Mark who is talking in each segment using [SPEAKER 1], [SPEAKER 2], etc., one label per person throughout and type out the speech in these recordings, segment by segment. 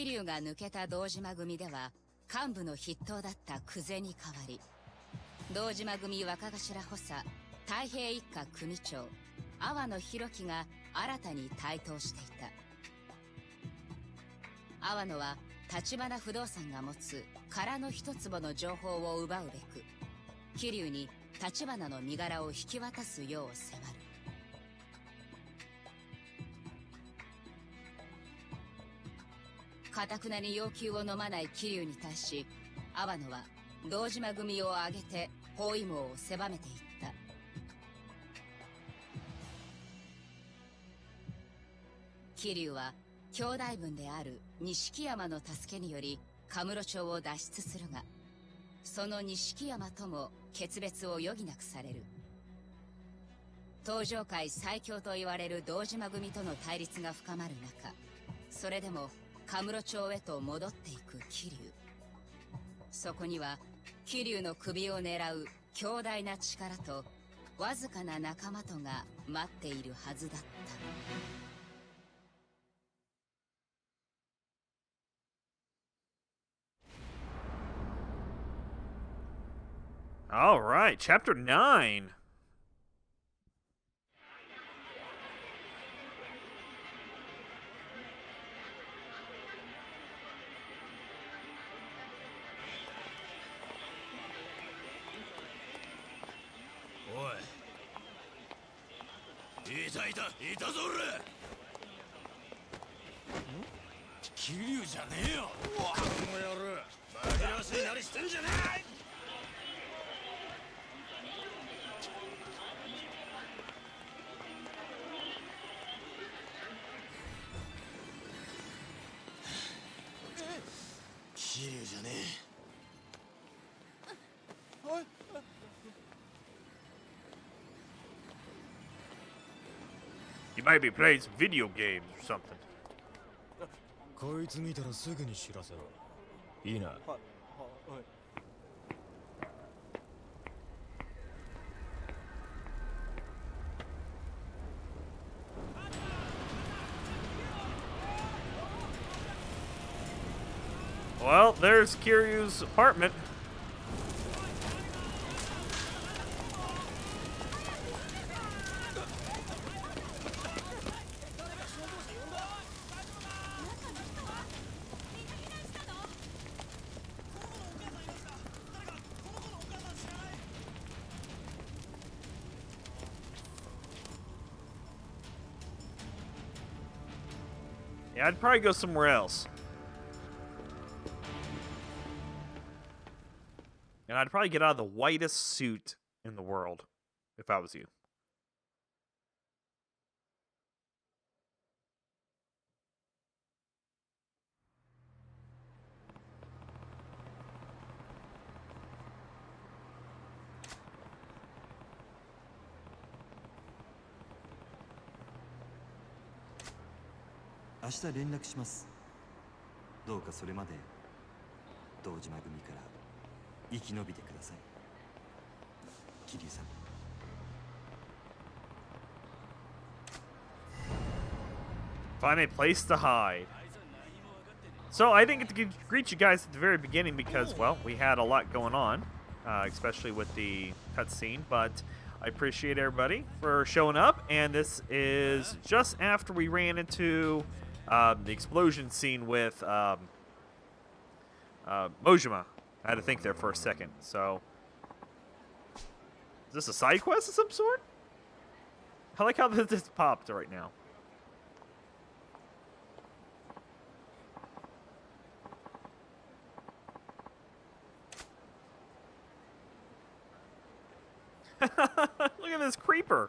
[SPEAKER 1] 桐生が抜けた堂島組では幹部の筆頭だった久世に代わり堂島組若頭補佐太平一家組長阿波野弘樹が新たに台頭していた。阿波野は橘不動産が持つ空の一坪の情報を奪うべく桐生に橘の身柄を引き渡すよう迫る。かたくなに要求を飲まない桐生に対し阿波野は堂島組を挙げて包囲網を狭めていった。桐生は兄弟分である錦山の助けによりカムロ町を脱出するがその錦山とも決別を余儀なくされる。東上界最強と言われる堂島組との対立が深まる中それでもカムロ町へと戻っていく桐生そこには桐生の首を狙う強大な力とわずかな仲間とが待っているはずだった
[SPEAKER 2] All right, chapter 9.
[SPEAKER 3] いたいたいたぞ俺。桐生じゃねえよ。この野郎。紛らわしいなりしてんじゃねえ。桐生じゃね
[SPEAKER 2] You might be playing some video games or something.
[SPEAKER 4] こいつ見たらすぐに知らせろいいな
[SPEAKER 2] Well, there's Kiryu's apartment. I'd probably go somewhere else. And I'd probably get out of the whitest suit in the world if I was you.「
[SPEAKER 5] 明日連絡しますどうかそれまで堂島組から生き延びてください桐生さん
[SPEAKER 2] Find a place to hide. So I didn't get to greet you guys at the very beginning because, well, we had a lot going on, uh, especially with the cutscene. But I appreciate everybody for showing up. And this is just after we ran into um, the explosion scene with um, uh, Mojima. I had to think there for a second. So, is this a side quest of some sort? I like how this popped right now. Look at this creeper.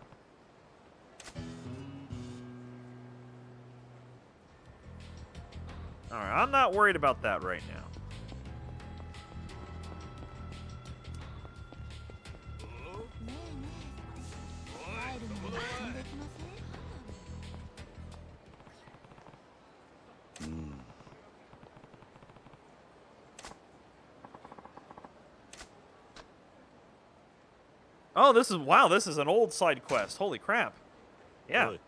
[SPEAKER 2] Alright, I'm not worried about that right now. Hmm. Oh, this is wow. This is an old side quest. Holy crap! Yeah.
[SPEAKER 4] Really?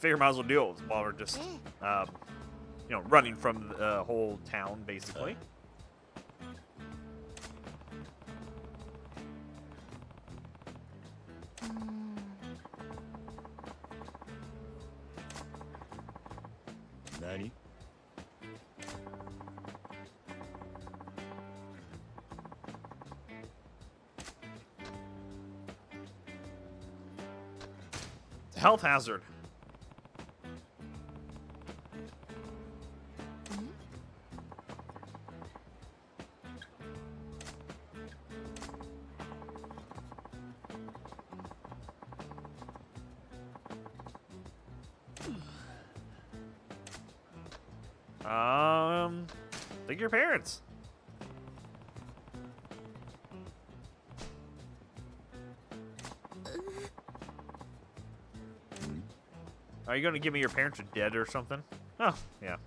[SPEAKER 2] Figure might as well do it while we're just, um, you know, running from the whole town, basically.
[SPEAKER 3] Uh,
[SPEAKER 4] 何
[SPEAKER 2] It's a health hazard. Are you going to give me your parents are dead or something? Oh, yeah.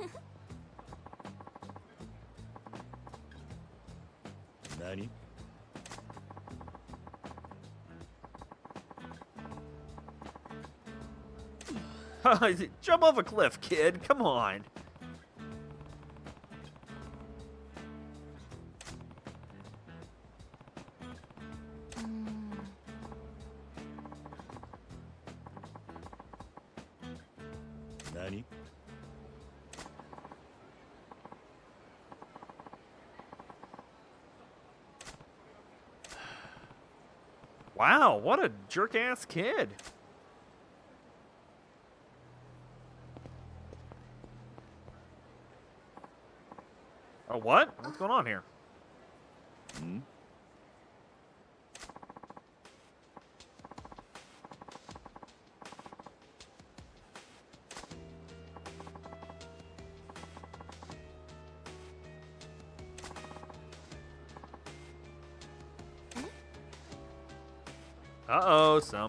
[SPEAKER 4] Nani?
[SPEAKER 2] Jump off a cliff, kid. Come on. What jerk ass kid. Oh, what? What's going on here?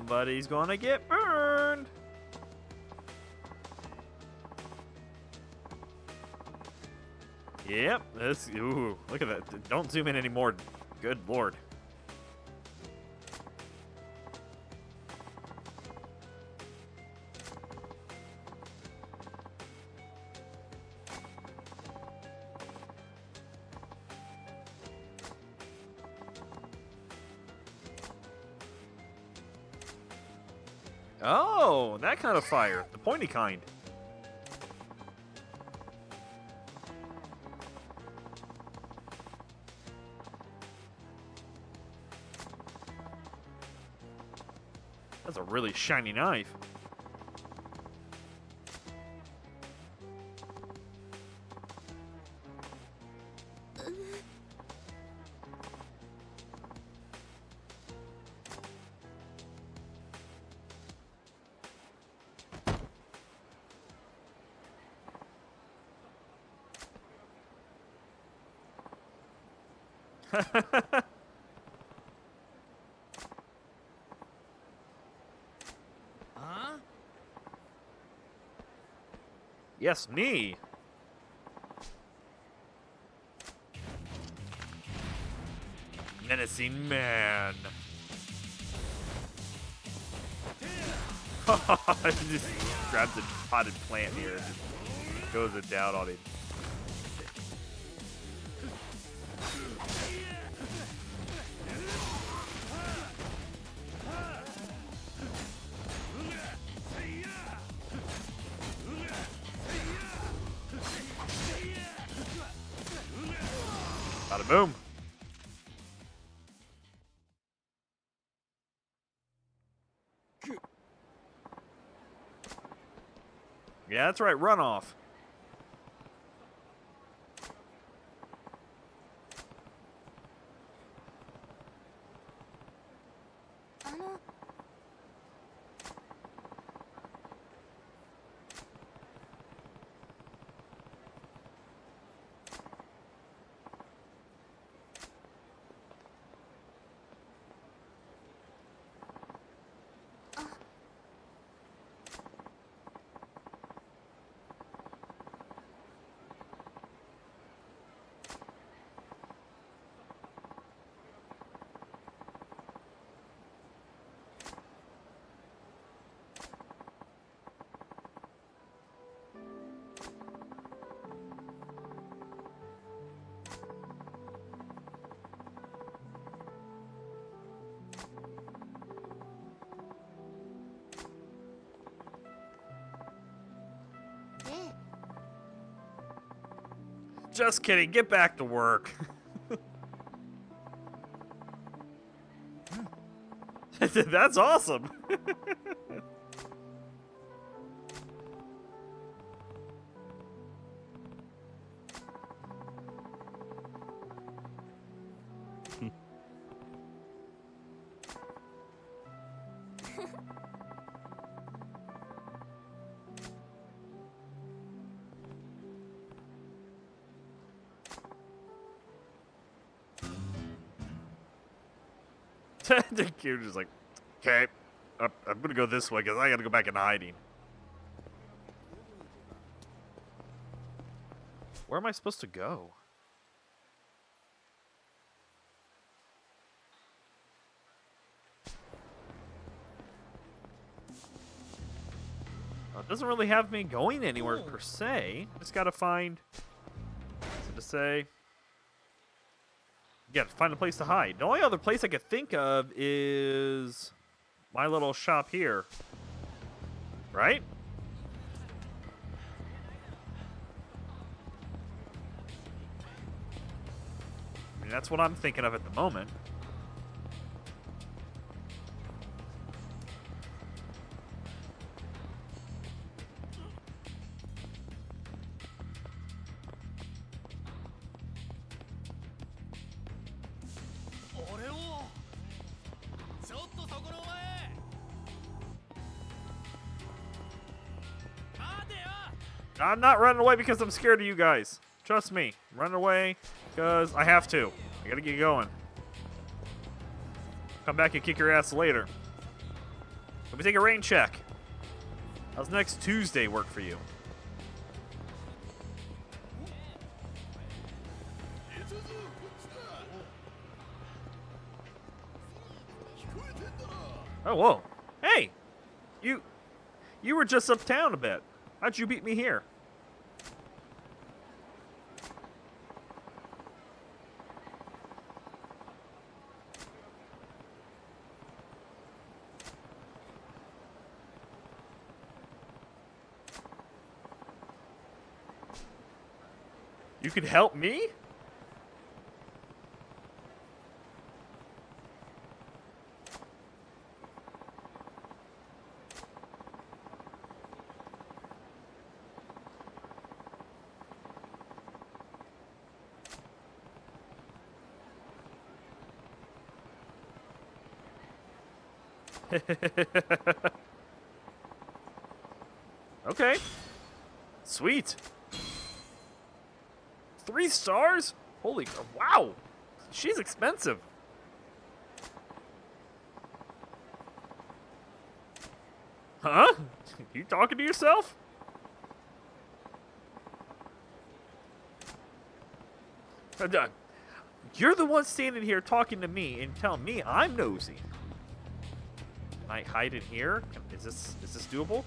[SPEAKER 2] Somebody's gonna get burned. Yep, this. Ooh, look at that. Don't zoom in anymore. Good lord. Oh, that kind of fire. The pointy kind. That's a really shiny knife. Yes, me. Menacing man. just grabs a potted plant here and just goes it down on him. Bada boom. Yeah, that's right. Runoff. Just kidding. Get back to work. That's awesome. the kid just like, okay, I'm, gonna go this way because I gotta go back in hiding. Where am I supposed to go? Well, it doesn't really have me going anywhere per se. Just gotta find to say. Yeah, find a place to hide. The only other place I could think of is my little shop here. Right? I mean, that's what I'm thinking of at the moment. I'm not running away because I'm scared of you guys. Trust me. Running away because I have to. I gotta get going. Come back and kick your ass later. Let me take a rain check. How's next Tuesday work for you? Oh, whoa. Hey! You... You were just uptown a bit. How'd you beat me here? Could help me? okay. Sweet. Three stars? Holy, wow. She's expensive. Huh? You talking to yourself? Uh, I'm done. You're the one standing here talking to me and telling me I'm nosy. Can I hide in here? Is this is this doable?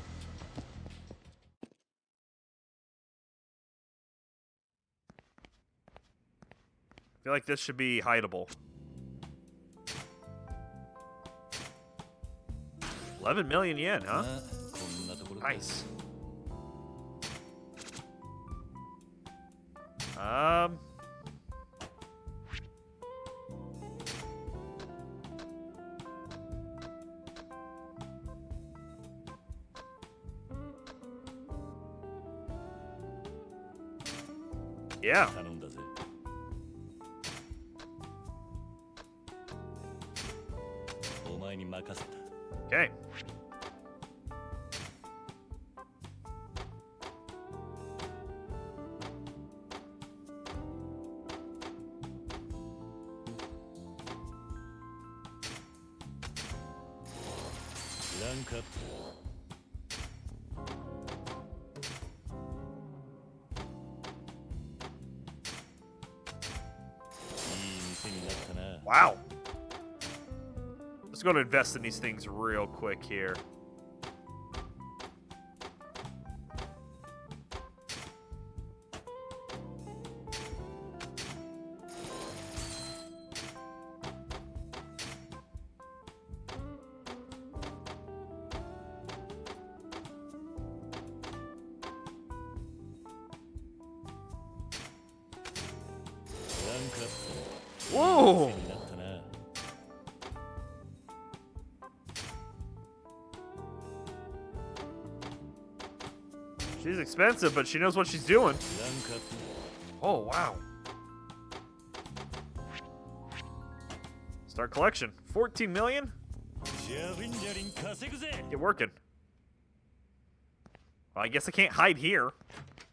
[SPEAKER 2] feel like this should be hideable. 11 million yen, huh? Nice. Um... Yeah. Let's go to invest in these things real quick here. expensive, but she knows what she's doing. Oh, wow. Start collection. 14 million? Get working. Well, I guess I can't hide here.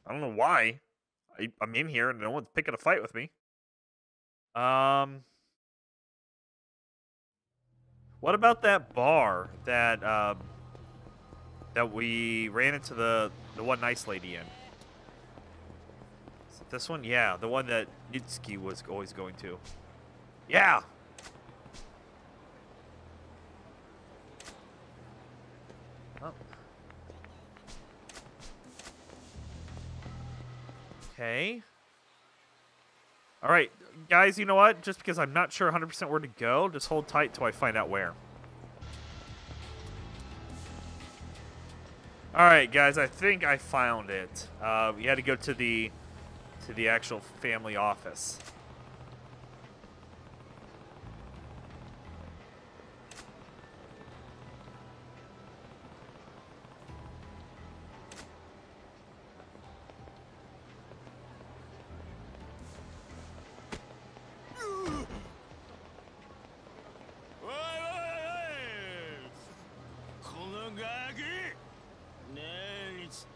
[SPEAKER 2] I don't know why. I, am in here and no one's picking a fight with me. Um, what about that bar that uh, that we ran into the the one nice lady in? This one? Yeah, the one that Nishiki was always going to. Yeah. Oh. Okay. All right, guys, you know what? Just because I'm not sure 100% where to go, just hold tight till I find out where. All right, guys, I think I found it. Uh, we had to go to the to the actual family office.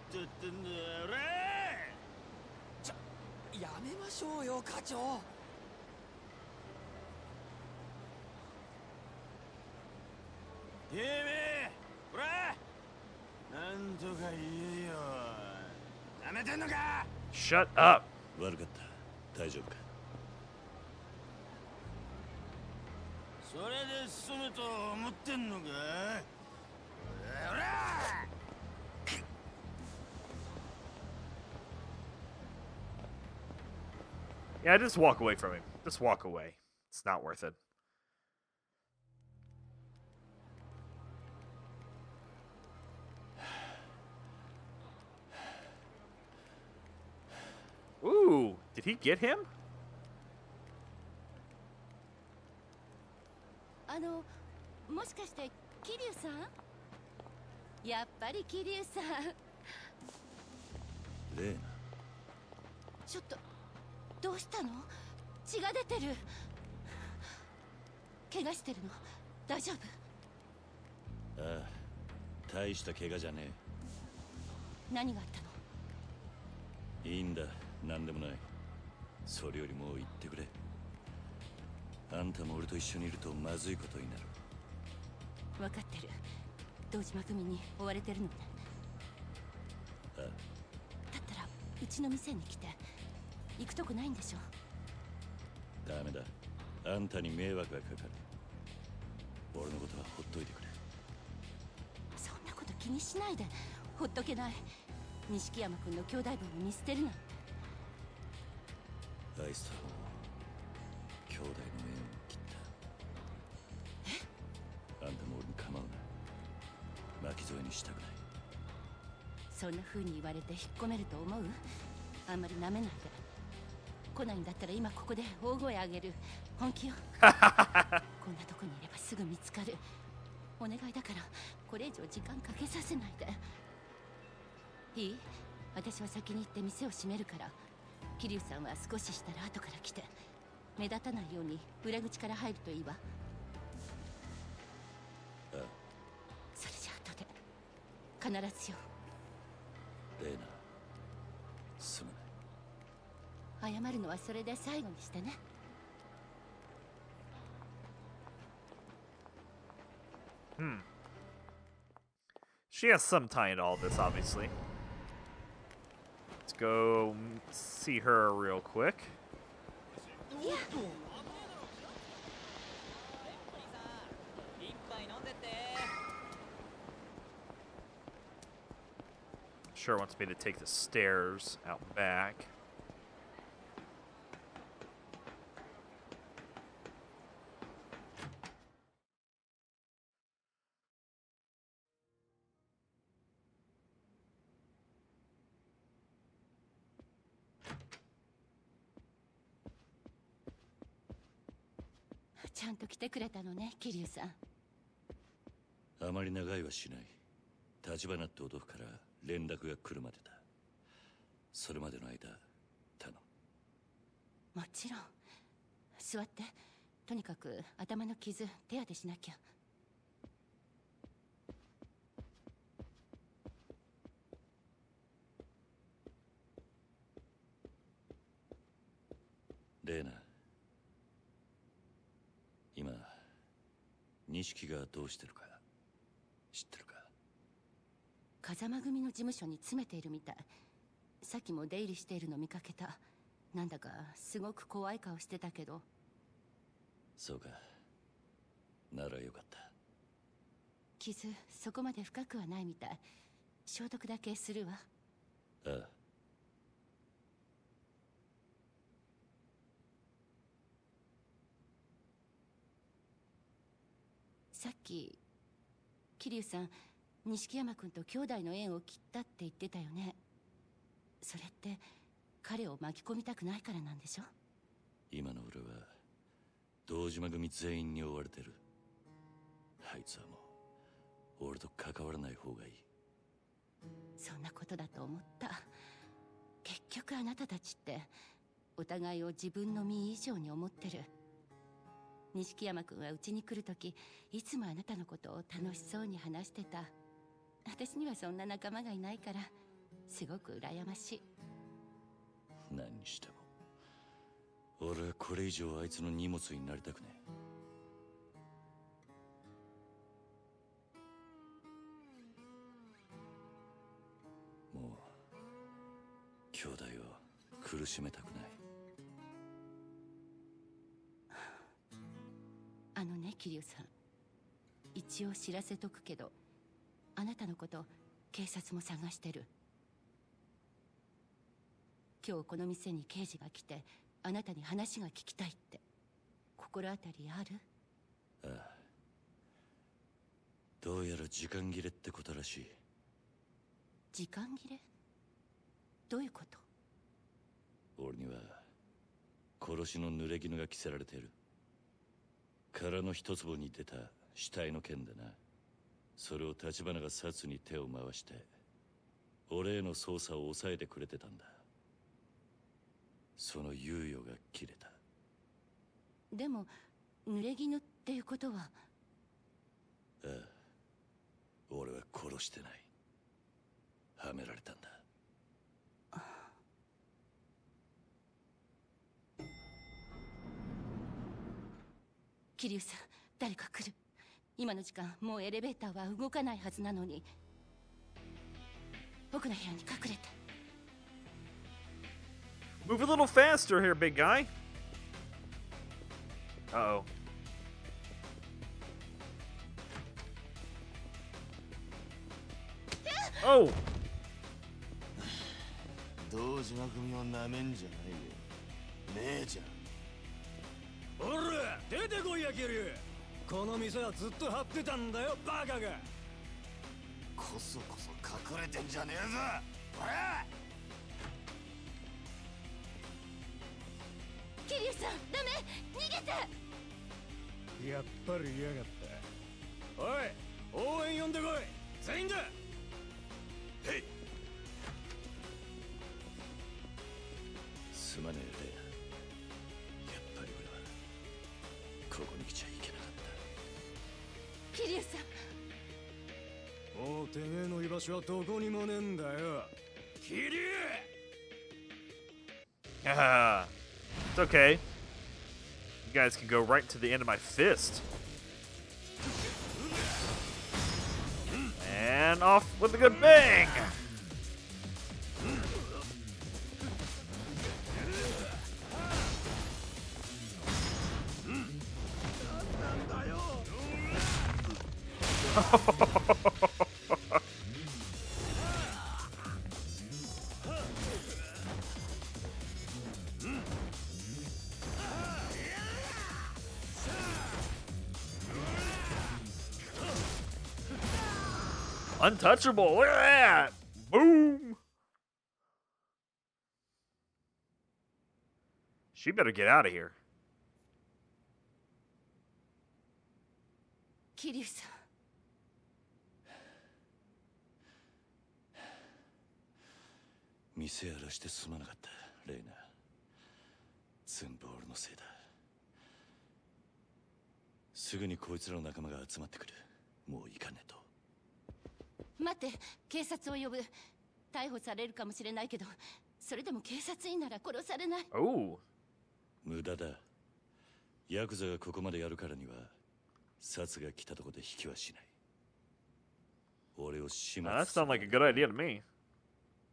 [SPEAKER 3] おいおいおいこのガキ何つってってんだよれ
[SPEAKER 6] ちょやめましょうよ課長。
[SPEAKER 3] てめえほら。なんとか言えよなめてんのか。
[SPEAKER 2] Shut up.
[SPEAKER 3] 悪かった。大丈夫か？それで済むと思ってんのか？
[SPEAKER 2] Yeah, just walk away from him. Just walk away. It's not worth it. Ooh, did he get him?
[SPEAKER 7] あのもしかして桐生さんやっぱり桐生さん
[SPEAKER 3] レーナ
[SPEAKER 7] ちょっと どうしたの？血が出てる。怪我してるの？大丈夫？
[SPEAKER 3] ああ大した怪我じゃね
[SPEAKER 7] 何があったの？
[SPEAKER 3] えいいんだ。何でもない。それよりもう言ってくれ。あんたも俺と一緒にいるとまずいことになる。
[SPEAKER 7] 分かってる。堂島組に追われてるのね。
[SPEAKER 3] あ。
[SPEAKER 7] だったらうちの店に来て行くとこないんでしょ
[SPEAKER 3] ダメだ。あんたに迷惑がかかる。俺のことはほっといてくれ。
[SPEAKER 7] そんなこと気にしないで。ほっとけない。錦山君の兄弟分を見捨てるな。んて
[SPEAKER 3] あいつと兄弟の縁を切った。あんたも俺に構うな。巻き添えにしたくない。
[SPEAKER 7] そんな風に言われて引っ込めると思う？あんまり舐めないで来ないんだったら今ここで大声上げる。本気よ。こんなとこにいればすぐ見つかる。お願いだからこれ以上時間かけさせないで。いい？私は先に行って店を閉めるから。桐生さんは少ししたら後から来て。目立たないように裏口から入るといいわ。
[SPEAKER 3] あ
[SPEAKER 7] それじゃ後で。必ずよ。
[SPEAKER 3] レー
[SPEAKER 7] 謝るのはそれで最後にしてね
[SPEAKER 2] Hmm. She has some tie into all this, obviously. Let's go m- see her real quick.
[SPEAKER 6] 一杯飲んでって
[SPEAKER 2] Sure wants me to take the stairs out back.
[SPEAKER 7] ちゃんと来てくれたのね桐生さん。
[SPEAKER 3] あまり長いはしない。立花って男から連絡が来るまでだ。それまでの間頼む。
[SPEAKER 7] もちろん。座って。とにかく頭の傷手当てしなきゃ
[SPEAKER 3] レーナ今錦がどうしてるか知ってるか
[SPEAKER 7] 風間組の事務所に詰めているみたい。さっきも出入りしているの見かけた。なんだかすごく怖い顔してたけど。
[SPEAKER 3] そうか。ならよかった。
[SPEAKER 7] 傷そこまで深くはないみたい。消毒だけするわ。
[SPEAKER 3] ああ
[SPEAKER 7] さっき桐生さん錦山君と兄弟の縁を切ったって言ってたよね。それって彼を巻き込みたくないからなんでしょ？
[SPEAKER 3] 今の俺は堂島組全員に追われてる。あいつはもう俺と関わらない方がいい。
[SPEAKER 7] そんなことだと思った。結局あなたたちってお互いを自分の身以上に思ってる錦山君はうちに来るときいつもあなたのことを楽しそうに話してた。私にはそんな仲間がいないからすごく羨ましい。
[SPEAKER 3] 何にしても。俺はこれ以上あいつの荷物になりたくねえ。もう兄弟を苦しめたくない。
[SPEAKER 7] 桐生さん。一応知らせとくけどあなたのこと警察も探してる。今日この店に刑事が来てあなたに話が聞きたいって。心当たりある？
[SPEAKER 3] ああ。どうやら時間切れってことらしい。
[SPEAKER 7] 時間切れ？どういうこと？
[SPEAKER 3] 俺には殺しの濡れ衣が着せられている殻の一坪に出た死体の件でな。それを立花が殺に手を回して俺への捜査を抑えてくれてたんだ。その猶予が切れた。
[SPEAKER 7] でも濡れ衣っていうことは？
[SPEAKER 3] ああ俺は殺してない。はめられたんだ
[SPEAKER 7] 桐生さん誰か来る今の時間もうエレベーターは動かないはずなのに僕の部屋に隠れて
[SPEAKER 2] Move a little faster here, big guy. Uh oh. Oh!
[SPEAKER 6] 組をなめんじゃないよ姉ちゃん
[SPEAKER 4] おら出てこいやキリこの店はずっと張ってたんだよバカが。
[SPEAKER 6] こそこそ隠れてんじゃねえぞおら。
[SPEAKER 7] 桐生さんダメ逃げて。
[SPEAKER 4] やっぱり嫌がった。おい応援呼んでこい全員だ。
[SPEAKER 3] へいえ
[SPEAKER 4] の居場所はどこにもねえんだよキリ
[SPEAKER 2] Haha. it's okay. You guys can go right to the end of my fist. And off with a good bang! Untouchable! Look at that! Boom! She better get out of here.
[SPEAKER 7] 桐生さん
[SPEAKER 3] 店やらしてすまなかったレイナ全部俺のせいだすぐにこいつらの仲間が集まってくるもう行かねえと
[SPEAKER 7] 待って警察を呼ぶ。逮捕されるかもしれないけどそれでも警察員なら殺されない。
[SPEAKER 2] Oh.
[SPEAKER 3] 無駄だ。ヤクザがここまでやるからには殺が来たとこで引きはしない。俺を始末
[SPEAKER 2] that sounds like a good idea to me.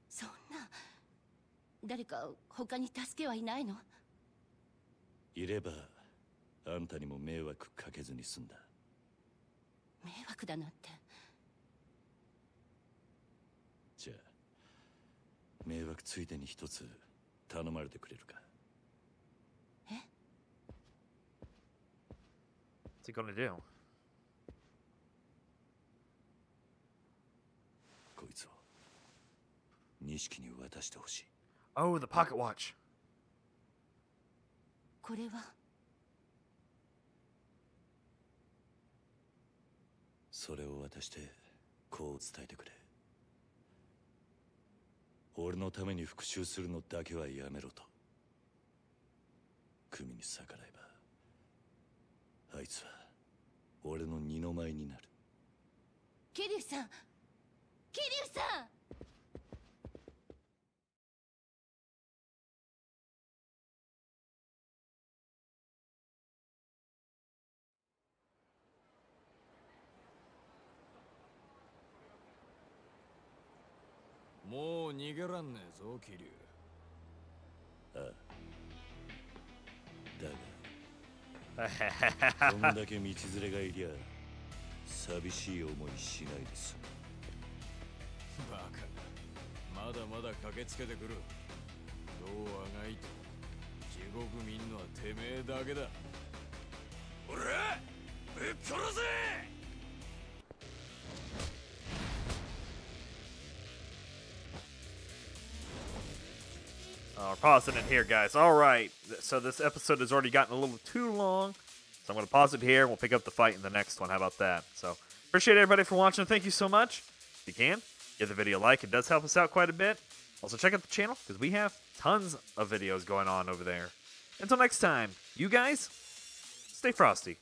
[SPEAKER 7] そんな誰か他に助けはいないの？
[SPEAKER 3] いればあんたにも迷惑かけずに済んだ。
[SPEAKER 7] 迷惑だなんて
[SPEAKER 3] じゃあ迷惑ついでに一つ頼まれてくれるか
[SPEAKER 2] ？What's he gonna do?
[SPEAKER 3] こいつを錦に渡してほしい。
[SPEAKER 2] Oh, the pocket watch.
[SPEAKER 7] これは？
[SPEAKER 3] それを渡してこう伝えてくれ俺のために復讐するのだけはやめろと。組に逆らえばあいつは俺の二の舞になる。
[SPEAKER 7] 桐生さん！桐生さん
[SPEAKER 4] もう逃げらんねえぞ桐生。
[SPEAKER 3] ああ。だが。こんだけ道連れがいりゃ寂しい思いしないです。
[SPEAKER 4] バカまだまだ駆けつけてくる。どうあがいて地獄見んのはてめえだけだ。俺ぶっ殺せ
[SPEAKER 2] Uh, we're pausing it here, guys. All right. So this episode has already gotten a little too long. So I'm going to pause it here. and We'll pick up the fight in the next one. How about that? So appreciate everybody for watching. Thank you so much. If you can, give the video a like. It does help us out quite a bit. Also, check out the channel because we have tons of videos going on over there. Until next time, you guys, stay frosty.